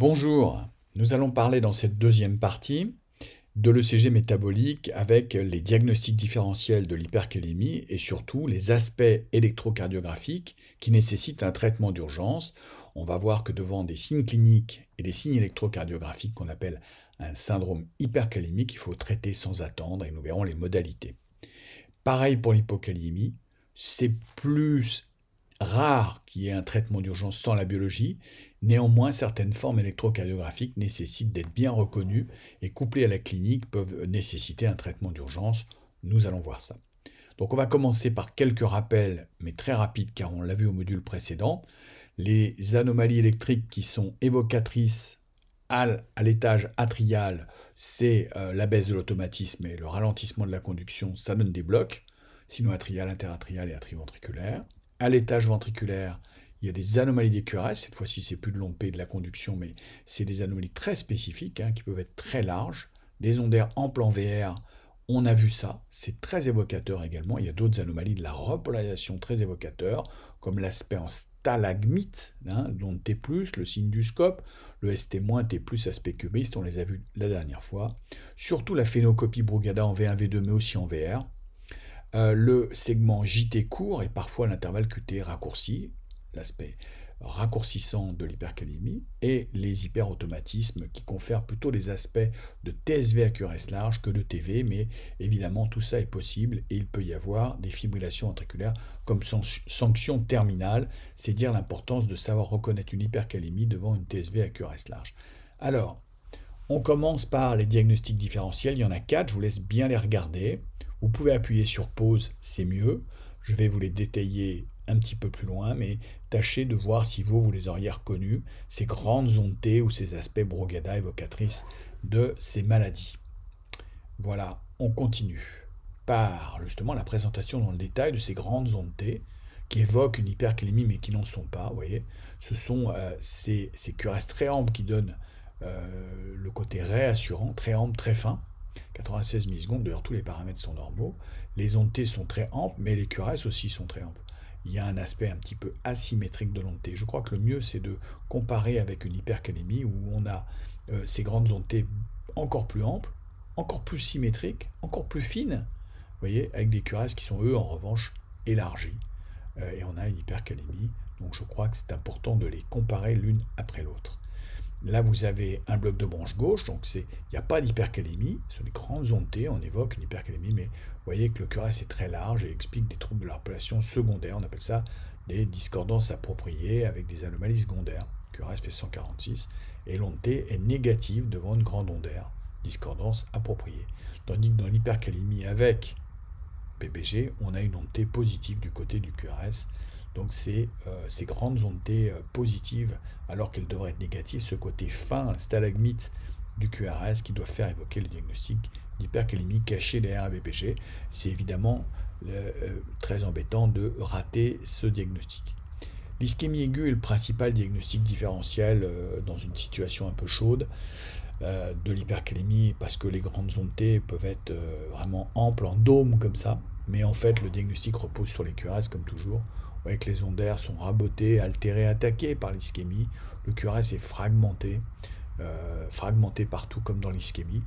Bonjour, nous allons parler dans cette deuxième partie de l'ECG métabolique avec les diagnostics différentiels de l'hypercalémie et surtout les aspects électrocardiographiques qui nécessitent un traitement d'urgence. On va voir que devant des signes cliniques et des signes électrocardiographiques qu'on appelle un syndrome hypercalémique, il faut traiter sans attendre et nous verrons les modalités. Pareil pour l'hypocalémie, c'est plus rare qu'il y ait un traitement d'urgence sans la biologie. Néanmoins, certaines formes électrocardiographiques nécessitent d'être bien reconnues et couplées à la clinique peuvent nécessiter un traitement d'urgence. Nous allons voir ça. Donc on va commencer par quelques rappels, mais très rapides car on l'a vu au module précédent. Les anomalies électriques qui sont évocatrices à l'étage atrial, c'est euh, la baisse de l'automatisme et le ralentissement de la conduction, ça donne des blocs, sinon atrial, interatrial et atrioventriculaire à l'étage ventriculaire, il y a des anomalies des QRS. Cette fois-ci, c'est plus de l'OMP de la conduction, mais c'est des anomalies très spécifiques hein, qui peuvent être très larges. Des ondaires en plan VR, on a vu ça. C'est très évocateur également. Il y a d'autres anomalies de la repolarisation très évocateur, comme l'aspect en stalagmite, hein, l'onde T+, le signe du scope, le ST-, T+, aspect cubiste, on les a vus la dernière fois. Surtout la phénocopie Brugada en V1, V2, mais aussi en VR. Euh, le segment JT court et parfois l'intervalle QT raccourci, l'aspect raccourcissant de l'hypercalémie, et les hyperautomatismes qui confèrent plutôt les aspects de TSV à QRS large que de TV, mais évidemment tout ça est possible et il peut y avoir des fibrillations ventriculaires comme sanction terminale, c'est dire l'importance de savoir reconnaître une hypercalémie devant une TSV à QRS large. Alors, on commence par les diagnostics différentiels, il y en a quatre, je vous laisse bien les regarder. Vous pouvez appuyer sur pause, c'est mieux. Je vais vous les détailler un petit peu plus loin, mais tâchez de voir si vous, vous les auriez reconnus, ces grandes ondes T ou ces aspects Brugada évocatrices de ces maladies. Voilà, on continue par justement la présentation dans le détail de ces grandes ondes T qui évoquent une hypercalémie mais qui n'en sont pas. Voyez, ce sont euh, ces, ces QRS très amples qui donnent euh, le côté réassurant, très ample, très fin, 96 millisecondes, d'ailleurs tous les paramètres sont normaux. Les ondes T sont très amples, mais les QRS aussi sont très amples. Il y a un aspect un petit peu asymétrique de l'onde T. Je crois que le mieux, c'est de comparer avec une hypercalémie où on a euh, ces grandes ondes T encore plus amples, encore plus symétriques, encore plus fines, vous voyez, avec des QRS qui sont eux en revanche élargis. Euh, et on a une hypercalémie, donc je crois que c'est important de les comparer l'une après l'autre. Là, vous avez un bloc de branche gauche, donc il n'y a pas d'hypercalémie, ce sont des grandes ondes T, on évoque une hypercalémie, mais vous voyez que le QRS est très large et explique des troubles de la population secondaire, on appelle ça des discordances appropriées avec des anomalies secondaires. Le QRS fait 146, et l'onde T est négative devant une grande ondaire, discordance appropriée. Tandis que dans l'hypercalémie avec PBG, on a une onde T positive du côté du QRS, donc c'est euh, ces grandes ondes T euh, positives alors qu'elles devraient être négatives, ce côté fin, stalagmite du QRS qui doit faire évoquer le diagnostic d'hypercalémie cachée derrière ABPG. C'est évidemment euh, très embêtant de rater ce diagnostic. L'ischémie aiguë est le principal diagnostic différentiel dans une situation un peu chaude de l'hypercalémie parce que les grandes ondes T peuvent être vraiment amples en dôme comme ça, mais en fait le diagnostic repose sur les QRS comme toujours voyez que les ondes sont rabotés, altérés, attaqués par l'ischémie. Le QRS est fragmenté, euh, fragmenté partout comme dans l'ischémie.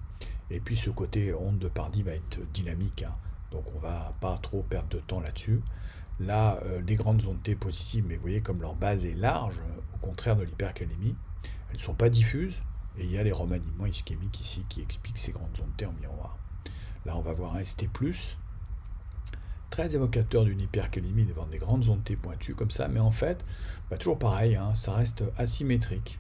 Et puis ce côté onde de Pardy va être dynamique, hein. donc on va pas trop perdre de temps là-dessus. Là, euh, les grandes ondes T positives, mais vous voyez comme leur base est large, au contraire de l'hypercalémie, elles ne sont pas diffuses, et il y a les remaniements ischémiques ici qui expliquent ces grandes ondes T en miroir. Là, on va voir un ST+, très évocateur d'une hypercalémie devant des grandes ondes T pointues comme ça, mais en fait, bah, toujours pareil, hein, ça reste asymétrique.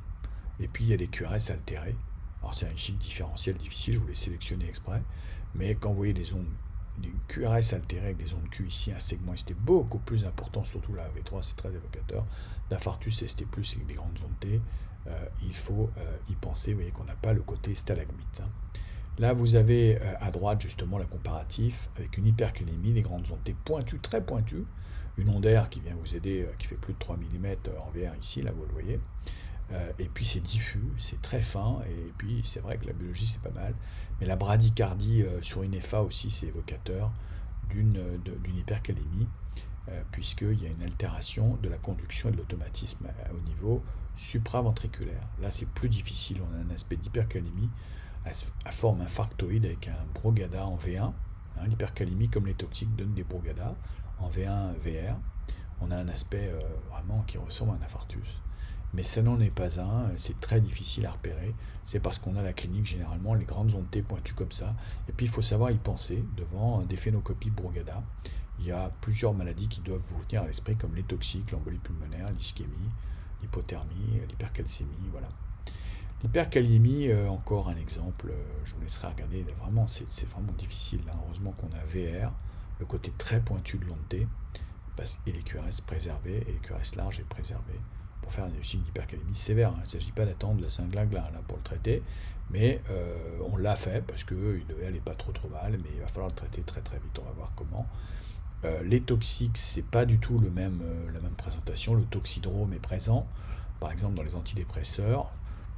Et puis il y a des QRS altérés. Alors c'est un chiffre différentiel difficile, je vous l'ai sélectionné exprès, mais quand vous voyez des ondes des QRS altérées avec des ondes Q ici, un segment ST beaucoup plus important, surtout la V3, c'est très évocateur, d'infarctus ST+, avec des grandes ondes T, euh, il faut euh, y penser, vous voyez qu'on n'a pas le côté stalagmite. Hein. Là, vous avez euh, à droite justement le comparatif avec une hypercalémie, des grandes ondes pointues, très pointues, une onde air qui vient vous aider, euh, qui fait plus de 3 mm euh, en VR ici, là vous le voyez. et puis c'est diffus, c'est très fin, et puis c'est vrai que la biologie c'est pas mal. Mais la bradycardie sur une FA aussi, c'est évocateur d'une hypercalémie, puisqu'il y a une altération de la conduction et de l'automatisme au niveau supraventriculaire. Là, c'est plus difficile. On a un aspect d'hypercalémie à forme infarctoïde avec un brogada en V1. Hein, l'hypercalémie, comme les toxiques, donne des brogadas en V1, VR. On a un aspect euh, vraiment qui ressemble à un infarctus. Mais ça n'en est pas un, c'est très difficile à repérer. C'est parce qu'on a la clinique, généralement, les grandes ondes T pointues comme ça. Et puis, il faut savoir y penser devant des phénocopies Brugada. Il y a plusieurs maladies qui doivent vous venir à l'esprit, comme les toxiques, l'embolie pulmonaire, l'ischémie, l'hypothermie, l'hypercalcémie, voilà. L'hypercalémie, euh, encore un exemple, euh, je vous laisserai regarder, vraiment, c'est vraiment difficile. Heureusement qu'on a VR, le côté très pointu de l'onde T, et les QRS préservés, et les QRS larges et préservés pour faire un diagnostic d'hypercalémie sévère. Hein. Il ne s'agit pas d'attendre la 5 là, pour le traiter, mais euh, on l'a fait parce qu'il devait aller pas trop trop mal, mais il va falloir le traiter très très vite. On va voir comment. Euh, les toxiques, c'est pas du tout la même présentation. Le toxydrome est présent, par exemple dans les antidépresseurs.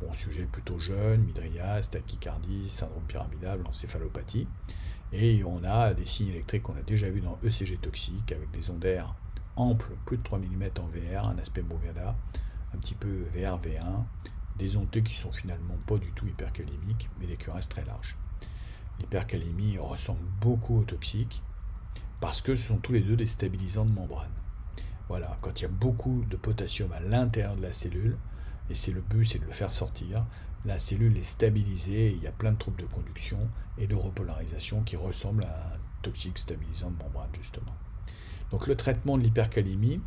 Bon, sujet plutôt jeune, midriase, tachycardie, syndrome pyramidal, encéphalopathie. Et on a des signes électriques qu'on a déjà vus dans ECG toxique avec des ondaires ample, plus de 3 mm en VR, un aspect Brugada, un petit peu VR V1, des ondes qui sont finalement pas du tout hypercalémiques, mais des QRS très larges. L'hypercalémie ressemble beaucoup au toxique, parce que ce sont tous les deux des stabilisants de membrane. Voilà, quand il y a beaucoup de potassium à l'intérieur de la cellule, et c'est le but, c'est de le faire sortir, la cellule est stabilisée, il y a plein de troubles de conduction et de repolarisation qui ressemblent à un toxique stabilisant de membrane, justement. Donc le traitement de l'hypercalémie,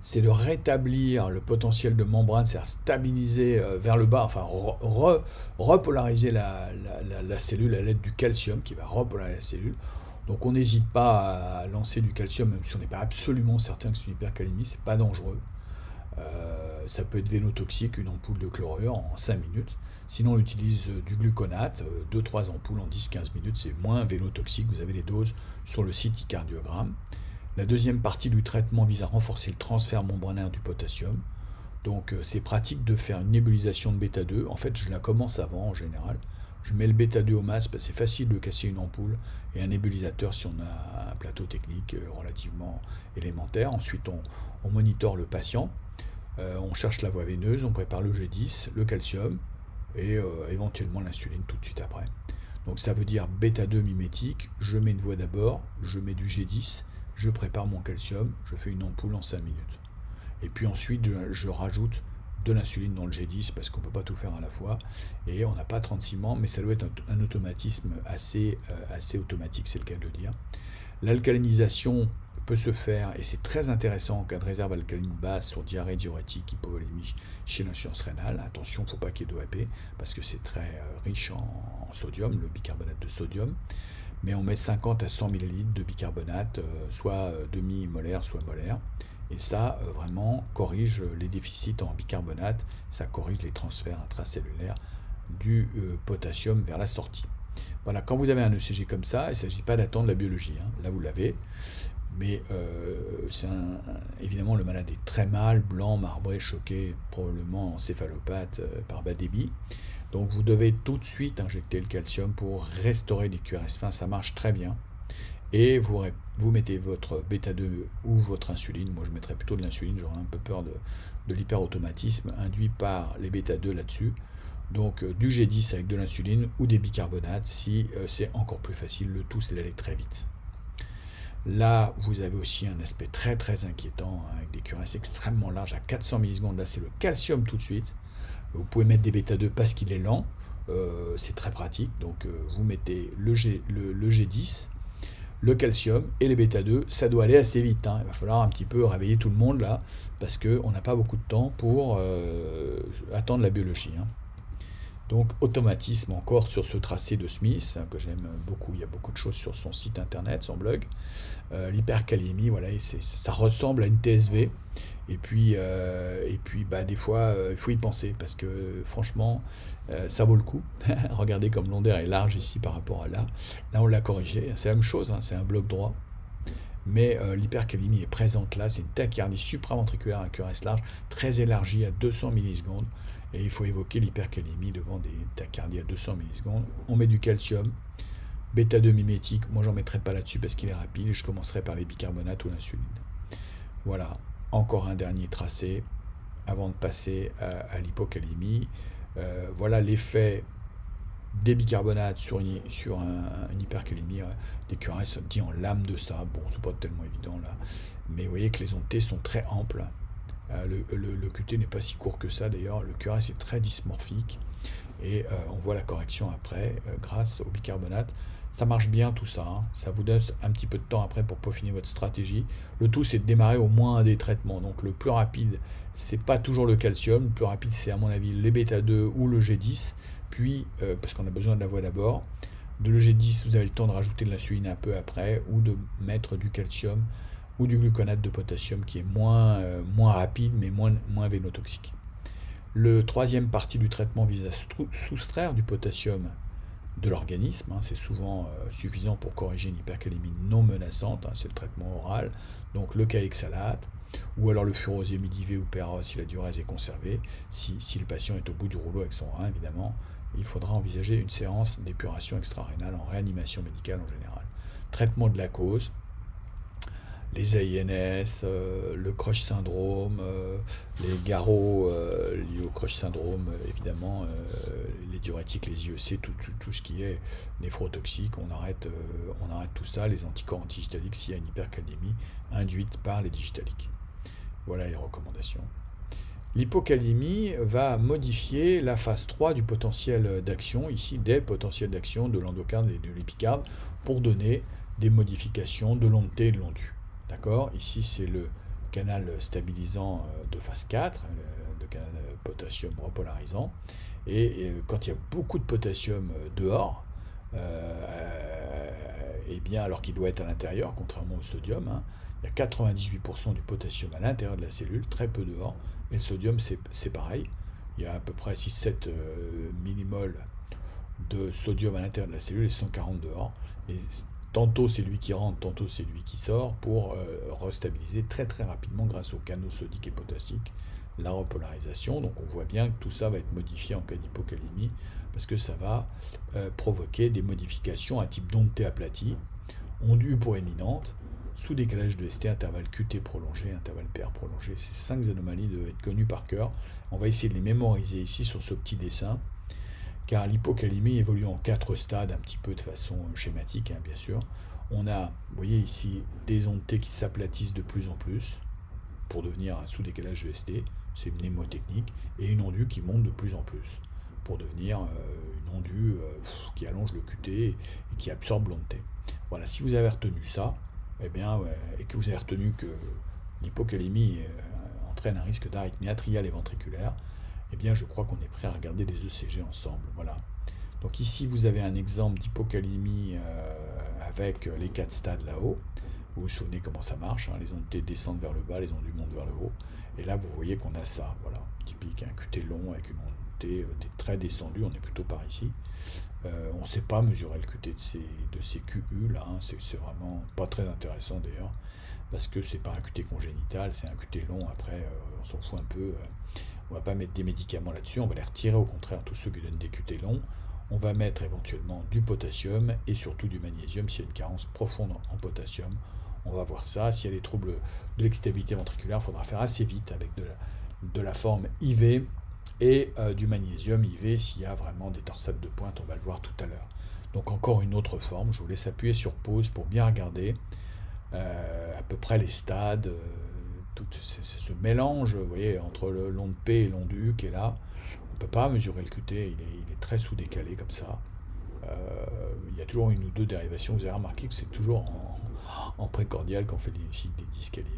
c'est de rétablir le potentiel de membrane, c'est-à-dire stabiliser euh, vers le bas, enfin repolariser la, cellule à l'aide du calcium qui va repolariser la cellule. Donc on n'hésite pas à lancer du calcium, même si on n'est pas absolument certain que c'est une hypercalémie, c'est pas dangereux. Euh, ça peut être vénotoxique, une ampoule de chlorure en 5 minutes. Sinon, on utilise euh, du gluconate, 2-3 ampoules en 10-15 minutes, c'est moins vénotoxique. Vous avez les doses sur le site e-cardiogramme. La deuxième partie du traitement vise à renforcer le transfert membranaire du potassium. Donc euh, c'est pratique de faire une nébulisation de bêta-2. En fait, je la commence avant en général. Je mets le bêta-2 au masque, c'est facile de casser une ampoule et un nébulisateur si on a un plateau technique euh, relativement élémentaire. Ensuite, on, on le patient. Euh, on cherche la voie veineuse, on prépare le G10, le calcium et éventuellement l'insuline tout de suite après. Donc ça veut dire bêta-2 mimétique, je mets une voie d'abord, je mets du G10, je prépare mon calcium, je fais une ampoule en 5 minutes. Et puis ensuite, je, rajoute de l'insuline dans le G10 parce qu'on ne peut pas tout faire à la fois. Et on n'a pas 36 membres, mais ça doit être un, automatisme assez, euh, assez automatique, c'est le cas de le dire. L'alcalinisation peut se faire, et c'est très intéressant en cas de réserve alcaline basse sur diarrhée diurétique, hypovolémie chez l'insuffisance rénale. Attention, il ne faut pas qu'il y ait d'OAP, parce que c'est très euh, riche en, sodium, le bicarbonate de sodium. Mais on met 50 à 100 ml de bicarbonate, euh, soit euh, demi-molaire, soit molaire. Et ça, vraiment, corrige les déficits en bicarbonate, ça corrige les transferts intracellulaires du potassium vers la sortie. Voilà, quand vous avez un ECG comme ça, il ne s'agit pas d'attendre la biologie. Hein. Là, vous l'avez. Mais euh, évidemment, le malade est très mal, blanc, marbré, choqué, probablement encéphalopathe euh, par bas débit. Donc vous devez tout de suite injecter le calcium pour restaurer les QRS fins, ça marche très bien. Et vous, mettez votre bêta-2 ou votre insuline, moi je mettrais plutôt de l'insuline, j'aurais un peu peur de, l'hyperautomatisme induit par les bêta-2 là-dessus. Donc euh, du G10 avec de l'insuline ou des bicarbonates si c'est encore plus facile, le tout c'est d'aller très vite. Là, vous avez aussi un aspect très très inquiétant hein, avec des QRS extrêmement larges à 400 millisecondes. Là, c'est le calcium tout de suite. Vous pouvez mettre des bêta-2 parce qu'il est lent. Euh, c'est très pratique. Donc, euh, vous mettez le, G, le, G10, le calcium et les bêta-2. Ça doit aller assez vite. Hein. Il va falloir un petit peu réveiller tout le monde là parce qu'on n'a pas beaucoup de temps pour euh, attendre la biologie. Hein. Donc automatisme encore sur ce tracé de Smith, hein, que j'aime beaucoup, il y a beaucoup de choses sur son site internet, son blog. Euh, l'hypercalémie, voilà, ça ressemble à une TSV. Et puis, euh, et puis bah, des fois, euh, il faut y penser, parce que franchement, ça vaut le coup. Regardez comme l'ondaire est large ici par rapport à là. Là, on l'a corrigé, c'est la même chose, hein, c'est un bloc droit. Mais l'hypercalémie est présente là, c'est une tachycardie supraventriculaire à QRS large, très élargie à 200 millisecondes. Et il faut évoquer l'hypercalémie devant des tachycardies à 200 millisecondes. On met du calcium, bêta-2 mimétique. Moi, j'en mettrai pas là-dessus parce qu'il est rapide. Je commencerai par les bicarbonates ou l'insuline. Voilà, encore un dernier tracé. avant de passer à, l'hypocalémie. Euh, voilà l'effet des bicarbonates sur une, sur un, hypercalémie des QRS dit en lame de ça. Bon, c'est pas tellement évident là, mais vous voyez que les ondes T sont très amples. Euh, le, QT n'est pas si court que ça d'ailleurs. Le QRS est très dysmorphique et euh, on voit la correction après grâce au bicarbonate. Ça marche bien tout ça. Hein. Ça vous donne un petit peu de temps après pour peaufiner votre stratégie. Le tout, c'est de démarrer au moins un des traitements. Donc le plus rapide, c'est pas toujours le calcium. Le plus rapide, c'est à mon avis les bêta 2 ou le G10. Puis, euh, parce qu'on a besoin de la voie d'abord. De le G10, vous avez le temps de rajouter de l'insuline un peu après ou de mettre du calcium ou du gluconate de potassium qui est moins, euh, moins rapide mais moins, moins vénotoxique. Le troisième partie du traitement vise à soustraire du potassium de l'organisme. Hein. c'est souvent euh, suffisant pour corriger une hypercalémie non menaçante, hein. c'est le traitement oral, donc le caexalate, ou alors le furosemide ou péros si la diurèse est conservée. Si, si, le patient est au bout du rouleau avec son rein, évidemment, il faudra envisager une séance d'épuration extra-rénale en réanimation médicale en général. Traitement de la cause, les AINS, euh, le Crush syndrome, euh, les garrots euh, liés au Crush syndrome, évidemment, les diurétiques, les IEC, tout, ce qui est néphrotoxique, on arrête, on arrête tout ça, les anticorps antigitaliques s'il y a une hypercalémie induite par les digitaliques. Voilà les recommandations. L'hypocalémie va modifier la phase 3 du potentiel d'action, ici des potentiels d'action de l'endocarde et de l'épicarde, pour donner des modifications de l'onde T et de l'onde U. D'accord Ici, c'est le canal stabilisant euh, de phase 4, le, canal potassium repolarisant. Et, quand il y a beaucoup de potassium euh, dehors, euh, eh bien, alors qu'il doit être à l'intérieur, contrairement au sodium, hein, il y a 98% du potassium à l'intérieur de la cellule, très peu dehors. Et le sodium, c'est pareil. Il y a à peu près 6-7 millimoles de sodium à l'intérieur de la cellule et 140 dehors. Et Tantôt c'est lui qui rentre, tantôt c'est lui qui sort pour euh, restabiliser très très rapidement grâce aux canaux sodiques et potassiques la repolarisation. Donc on voit bien que tout ça va être modifié en cas d'hypocalémie parce que ça va euh, provoquer des modifications à type d'onde T aplatie, onde U pour éminente, sous décalage de ST, intervalle QT prolongé, intervalle PR prolongé. Ces cinq anomalies doivent être connues par cœur. On va essayer de les mémoriser ici sur ce petit dessin car l'hypocalémie évolue en quatre stades, un petit peu de façon schématique, hein, bien sûr. On a, vous voyez ici, des ondes T qui s'aplatissent de plus en plus pour devenir un sous-décalage de ST, c'est une mnémotechnique, et une ondue qui monte de plus en plus pour devenir euh, une ondue euh, qui allonge le QT et qui absorbe l'onde T. Voilà, si vous avez retenu ça, eh bien, et que vous avez retenu que l'hypocalémie euh, entraîne un risque d'arythmie atriale et ventriculaire, eh bien je crois qu'on est prêt à regarder des ECG ensemble. Voilà. Donc ici vous avez un exemple d'hypocalémie euh, avec les quatre stades là-haut. Vous vous souvenez comment ça marche, hein. les ondes T descendent vers le bas, les ondes U montent vers le haut. Et là vous voyez qu'on a ça, voilà, typique, un QT long avec une onde T, euh, très descendue, on est plutôt par ici. Euh, on ne sait pas mesurer le QT de ces, de ces QU là, hein. c'est vraiment pas très intéressant d'ailleurs, parce que c'est pas un QT congénital, c'est un QT long, après on s'en fout un peu. On va pas mettre des médicaments là-dessus, on va les retirer au contraire tous ceux qui donnent des QT longs. On va mettre éventuellement du potassium et surtout du magnésium s'il y a une carence profonde en potassium. On va voir ça. S'il y a des troubles de l'extabilité ventriculaire, il faudra faire assez vite avec de la, forme IV et euh, du magnésium IV s'il y a vraiment des torsades de pointe, on va le voir tout à l'heure. Donc encore une autre forme, je vous laisse appuyer sur pause pour bien regarder euh, à peu près les stades. Euh, c'est ce mélange, voyez, entre l'onde P et l'onde U qui est là. On ne peut pas mesurer le QT, il est, très sous-décalé comme ça. Euh, il y a toujours une ou deux dérivations. Vous avez remarqué que c'est toujours en, précordial qu'on fait les cycles des.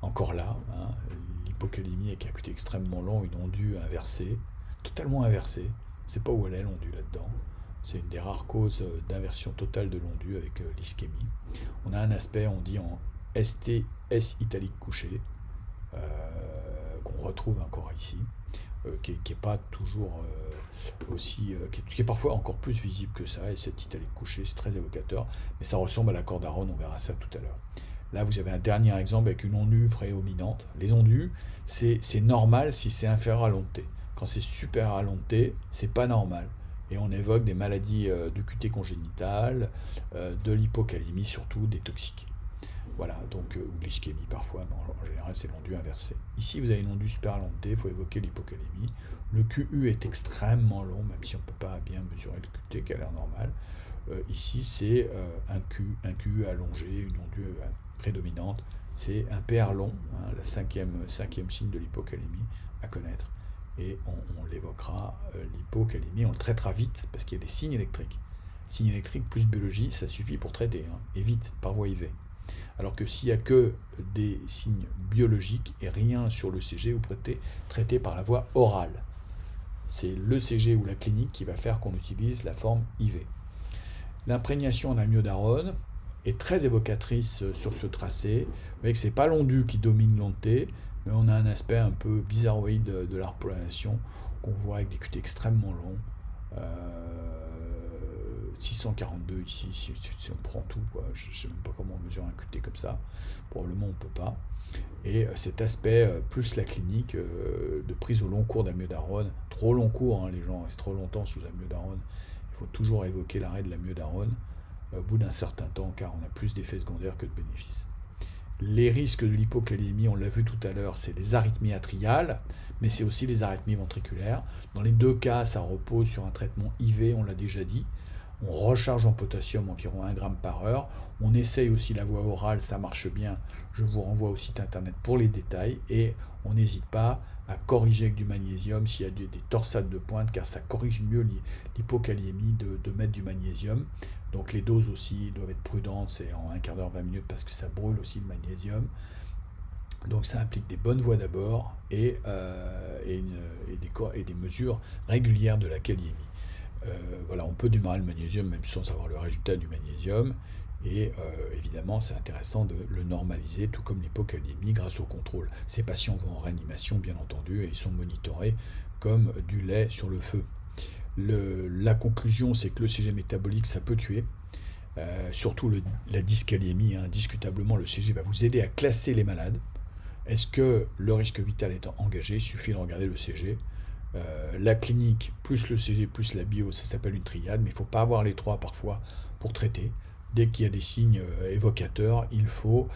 Encore là, hein, l'hypocalémie avec un QT extrêmement long, une onde U inversée, totalement inversée. C'est pas où elle est l'onde là-dedans. C'est une des rares causes d'inversion totale de l'onde U avec euh, l'ischémie. On a un aspect, on dit en ST, S italique couché, euh, qu'on retrouve encore ici, euh, qui n'est pas toujours euh, aussi. Qui est, parfois encore plus visible que ça, et cette italique couché, c'est très évocateur, mais ça ressemble à l'accord d'Aaron, on verra ça tout à l'heure. Là, vous avez un dernier exemple avec une onde U prédominante. Les ondes U, c'est normal si c'est inférieur à l'onde T. Quand c'est supérieur à l'onde T, c'est pas normal. Et on évoque des maladies de QT congénitale, de l'hypocalémie surtout, des toxiques. Voilà, donc, ou l'ischémie parfois, mais en, général c'est l'ondu inversé. Ici, vous avez une ondu super allongée, il faut évoquer l'hypocalémie. Le QU est extrêmement long, même si on ne peut pas bien mesurer le QT qui a l'air normal. ici, c'est un, Q, un allongé, une ondu prédominante. C'est un PR long, hein, la cinquième, signe de l'hypocalémie à connaître et on, l'évoquera, euh, l'hypocalémie, on le traitera vite parce qu'il y a des signes électriques. Signes électriques plus biologie, ça suffit pour traiter, hein, et vite, par voie IV. Alors que s'il n'y a que des signes biologiques et rien sur le CG, vous prêtez traiter par la voie orale. C'est le CG ou la clinique qui va faire qu'on utilise la forme IV. L'imprégnation en amiodarone est très évocatrice euh, sur ce tracé. Vous voyez que ce n'est pas l'ondu qui domine l'onté, mais on a un aspect un peu bizarroïde de, la repolarisation qu'on voit avec des QT extrêmement longs. 642 euh, ici, si, on prend tout, je ne sais même pas comment on mesure un QT comme ça, probablement on ne peut pas. Et euh, cet aspect, euh, plus la clinique de prise au long cours d'amiodarone, trop long cours, hein, les gens restent trop longtemps sous amiodarone, il faut toujours évoquer l'arrêt de l'amiodarone au bout d'un certain temps, car on a plus d'effets secondaires que de bénéfices. Les risques de l'hypocalémie, on l'a vu tout à l'heure, c'est les arythmies atriales, mais c'est aussi les arythmies ventriculaires. Dans les deux cas, ça repose sur un traitement IV, on l'a déjà dit. On recharge en potassium environ 1 g par heure. On essaye aussi la voie orale, ça marche bien. Je vous renvoie au site internet pour les détails. Et on n'hésite pas à corriger avec du magnésium s'il y a des, torsades de pointe, car ça corrige mieux l'hypokaliémie de, mettre du magnésium. Donc les doses aussi doivent être prudentes, c'est en un quart d'heure, 20 minutes, parce que ça brûle aussi le magnésium. Donc ça implique des bonnes voies d'abord et, euh, des, mesures régulières de la kaliémie. Euh, voilà, on peut démarrer le magnésium même sans savoir le résultat du magnésium. Et euh, évidemment, c'est intéressant de le normaliser, tout comme l'hypokaliémie, grâce au contrôle. Ces patients vont en réanimation, bien entendu, et ils sont monitorés comme du lait sur le feu la conclusion, c'est que le CG métabolique, ça peut tuer. Euh, surtout la dyskaliémie, hein. indiscutablement, le CG va vous aider à classer les malades. Est-ce que le risque vital est engagé Il suffit de regarder le CG. Euh, la clinique, plus le CG, plus la bio, ça s'appelle une triade, mais il ne faut pas avoir les trois parfois pour traiter. Dès qu'il y a des signes euh, évocateurs, il faut,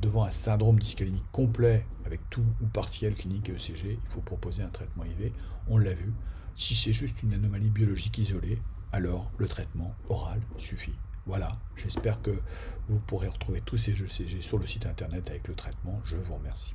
devant un syndrome dyskalémique complet, avec tout ou partiel clinique et ECG, il faut proposer un traitement IV. On l'a vu. Si c'est juste une anomalie biologique isolée, alors le traitement oral suffit. Voilà, j'espère que vous pourrez retrouver tous ces jeux CG sur le site internet avec le traitement. Je vous remercie.